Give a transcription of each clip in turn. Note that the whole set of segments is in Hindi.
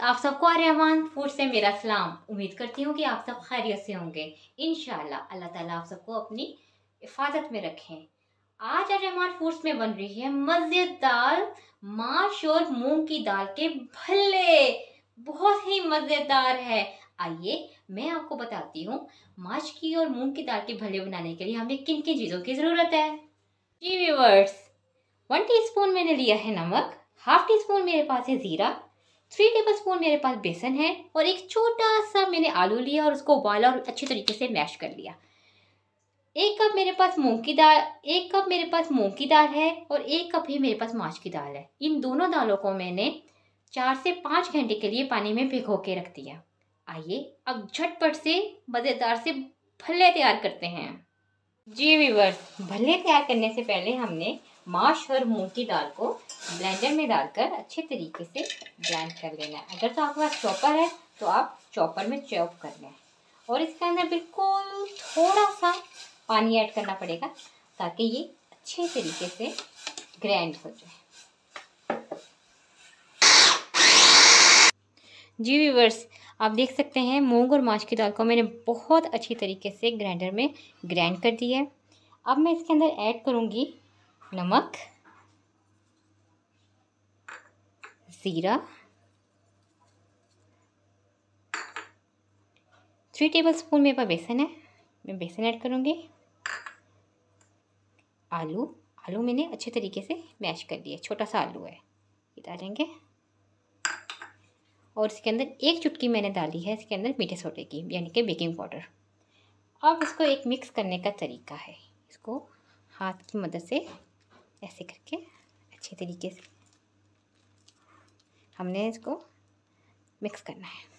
आप सबको रहमान फ़ूड से मेरा सलाम। उम्मीद करती हूँ कि आप सब खैरियत से होंगे। इन अल्लाह ताला आप सबको अपनी हिफाजत में रखें। आज रहमान फूड्स में बन रही है मज़ेदार माश और मूंग की दाल के भल्ले। बहुत ही मज़ेदार है। आइए, मैं आपको बताती हूँ, माश की और मूंग की दाल के भल्ले बनाने के लिए हमें किन किन चीज़ों की ज़रूरत है? जी व्यूवर्स वन टीस्पून मैंने लिया है नमक हाफ़ टी स्पून मेरे पास है ज़ीरा थ्री टेबल स्पून मेरे पास बेसन है और एक छोटा सा मैंने आलू लिया और उसको उबाला और अच्छी तरीके से मैश कर लिया। एक कप मेरे पास मूंग की दाल, एक कप मेरे पास मूंग की दाल है और एक कप ही मेरे पास माछ की दाल है। इन दोनों दालों को मैंने चार से पाँच घंटे के लिए पानी में भिगो के रख दिया। आइए अब झटपट से मज़ेदार से भल्ले तैयार करते हैं। जी वीवर्स भल्ले तैयार करने से पहले हमने माश और मूंग की दाल को ब्लेंडर में डालकर अच्छे तरीके से ब्लेंड कर लेना है। अगर तो आपके पास चॉपर है तो आप चॉपर में चॉप कर लें। और इसके अंदर बिल्कुल थोड़ा सा पानी ऐड करना पड़ेगा, ताकि ये अच्छे तरीके से ग्रैंड हो जाए। जी व्यूवर्स, आप देख सकते हैं, मूंग और माछ की दाल को मैंने बहुत अच्छी तरीके से ग्राइंडर में ग्राइंड कर दिया है। अब मैं इसके अंदर ऐड करूँगी नमक, ज़ीरा थ्री टेबल स्पून मेरे पास बेसन है, मैं बेसन ऐड करूँगी। आलू आलू मैंने अच्छे तरीके से मैश कर दिया छोटा सा आलू है, ये डालेंगे। और इसके अंदर एक चुटकी मैंने डाली है, इसके अंदर मीठे सोडे की, यानी कि बेकिंग पाउडर अब इसको एक मिक्स करने का तरीका है, इसको हाथ की मदद से ऐसे करके अच्छे तरीके से। हमने इसको मिक्स करना है।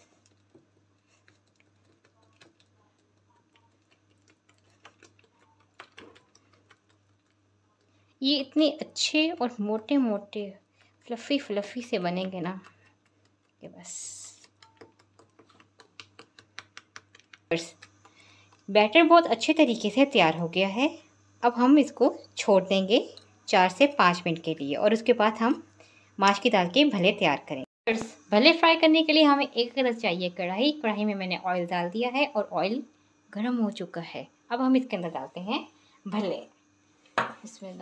ये इतने अच्छे और मोटे मोटे फ्लफ़ी फ्लफ़ी से बनेंगे ना कि बस। बैटर बहुत अच्छे तरीके से तैयार हो गया है। अब हम इसको छोड़ देंगे। चार से पाँच मिनट के लिए और उसके बाद हम माश की दाल के भले तैयार करेंगे। भले फ्राई करने के लिए हमें एक गरज चाहिए कढ़ाई। कढ़ाई में मैंने ऑयल डाल दिया है और ऑयल गर्म हो चुका है। अब हम इसके अंदर डालते हैं भले। इसमें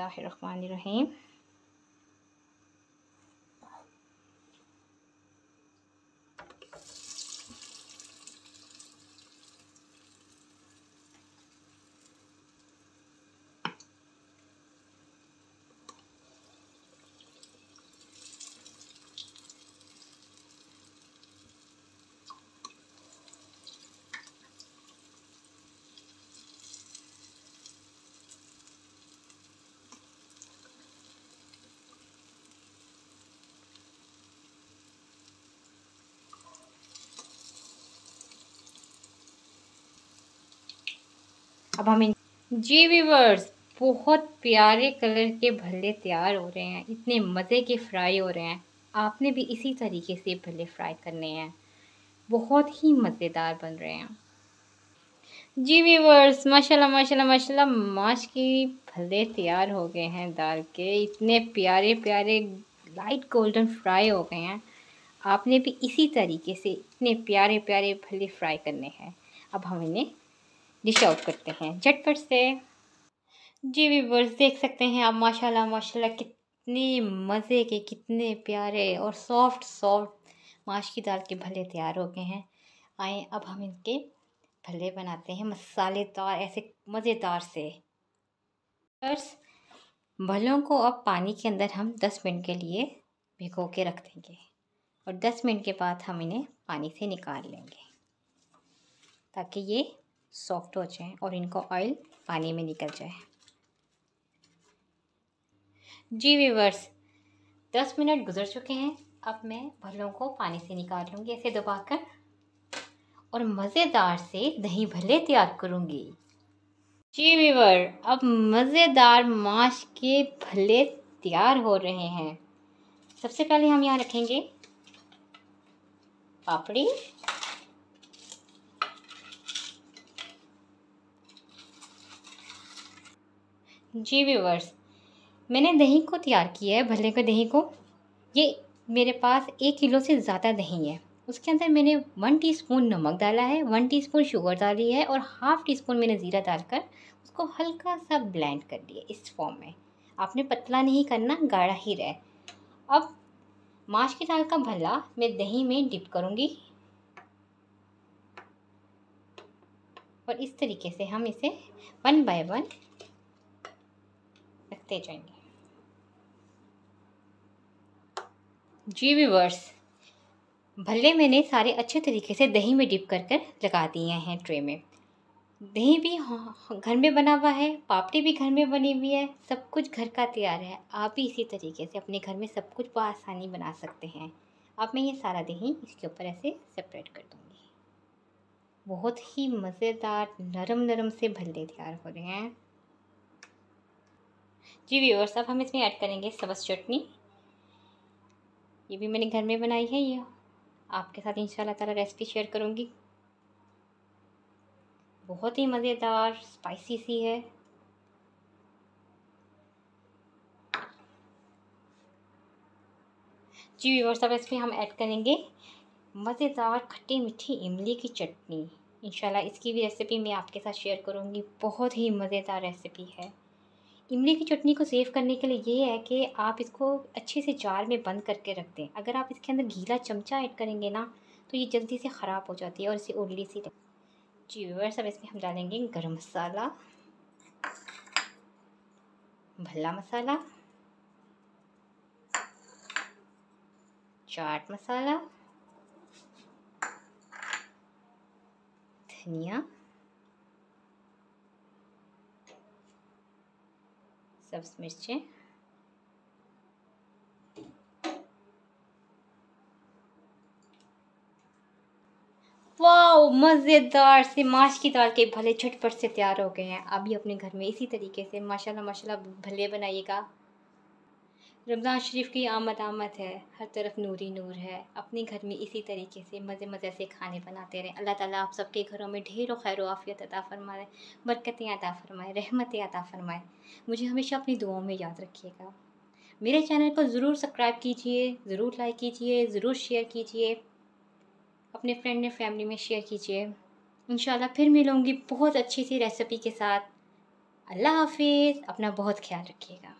अब हम इन जी वीवर्स बहुत प्यारे कलर के भल्ले तैयार हो रहे हैं, इतने मज़े के फ्राई हो रहे हैं। आपने भी इसी तरीके से भल्ले फ्राई करने हैं। बहुत ही मज़ेदार बन रहे हैं। जी वीवर्स माशाल्लाह माशाल्लाह माशाल्लाह, माश की भल्ले तैयार हो गए हैं दाल के। इतने प्यारे प्यारे लाइट गोल्डन फ्राई हो गए हैं। आपने भी इसी तरीके से इतने प्यारे प्यारे भल्ले फ्राई करने हैं। अब हम इन्हें डिश आउट करते हैं, झटपट से। जी वीवर्स देख सकते हैं आप, माशाल्लाह माशाल्लाह, कितने मज़े के, कितने प्यारे और सॉफ्ट सॉफ्ट माश की दाल के भले तैयार हो गए हैं। आए, अब हम इनके भले बनाते हैं मसालेदार, ऐसे मज़ेदार से। बस भलों को अब पानी के अंदर हम दस मिनट के लिए भिगो के रख देंगे और दस मिनट के बाद हम इन्हें पानी से निकाल लेंगे, ताकि ये सॉफ्ट हो जाए और इनको ऑयल पानी में निकल जाए। जी वीवर्स दस मिनट गुजर चुके हैं। अब मैं भलों को पानी से निकाल लूँगी ऐसे दबाकर और मज़ेदार से दही भले तैयार करूँगी। जी वीवर अब मज़ेदार माश के भले तैयार हो रहे हैं। सबसे पहले हम यहाँ रखेंगे पापड़ी। जी व्यूवर्स मैंने दही को तैयार किया है, भले के दही को। ये मेरे पास एक किलो से ज़्यादा दही है। उसके अंदर मैंने वन टीस्पून नमक डाला है वन टीस्पून शुगर डाली है और हाफ़ टी स्पून मैंने ज़ीरा डालकर उसको हल्का सा ब्लेंड कर दिया इस फॉर्म में। आपने पतला नहीं करना, गाढ़ा ही रहे। अब माश की दाल का भला मैं दही में डिप करूँगी। और इस तरीके से हम इसे वन बाय वन रखते जाएँगे। जी व्यूवर्स भले मैंने सारे अच्छे तरीके से दही में डिप कर कर लगा दिए हैं ट्रे में। दही भी घर में बना हुआ है, पापड़ी भी घर में बनी हुई है, सब कुछ घर का तैयार है। आप भी इसी तरीके से अपने घर में सब कुछ बसानी बना सकते हैं। अब मैं ये सारा दही इसके ऊपर ऐसे सेपरेट कर दूँगी। बहुत ही मज़ेदार नरम नरम से भल्ले तैयार हो रहे हैं। जी व्यूअर्स अब हम इसमें ऐड करेंगे सबस चटनी। ये भी मैंने घर में बनाई है, ये आपके साथ इंशाल्लाह ताला रेसिपी शेयर करूँगी। बहुत ही मज़ेदार स्पाइसी सी है। जी व्यूवर्स अब इसमें हम ऐड करेंगे मज़ेदार खट्टी मीठी इमली की चटनी। इंशाल्लाह इसकी भी रेसिपी मैं आपके साथ शेयर करूँगी। बहुत ही मज़ेदार रेसिपी है। इमली की चटनी को सेव करने के लिए ये है कि आप इसको अच्छे से जार में बंद करके रख दें। अगर आप इसके अंदर गीला चमचा ऐड करेंगे ना तो ये जल्दी से ख़राब हो जाती है और इसे उरली सी जी व्यूवर्स अब इसमें हम डालेंगे गरम मसाला। भल्ला मसाला। चाट मसाला। धनिया। सब्ज मिर्चें। वाओ, मज़ेदार से माश की दाल के भले झटपट से तैयार हो गए हैं। अभी अपने घर में इसी तरीके से, माशाल्लाह माशाल्लाह, भले बनाइएगा। रमज़ान शरीफ की आमद आमद है, हर तरफ़ नूरी नूर है। अपने घर में इसी तरीके से मज़े मज़े से खाने बनाते रहें। अल्लाह ताला आप सबके घरों में ढेरों खैर आफ़ियत अता फरमाए, बरकतें अता फरमाए, रहमतें अता फरमाए। मुझे हमेशा अपनी दुआओं में याद रखिएगा। मेरे चैनल को ज़रूर सब्सक्राइब कीजिए, ज़रूर लाइक कीजिए, ज़रूर शेयर कीजिए। अपने फ्रेंड ने फैमिली में शेयर कीजिए। इन फिर मिलूँगी बहुत अच्छी सी रेसिपी के साथ। अल्लाह हाफिज़। अपना बहुत ख्याल रखिएगा।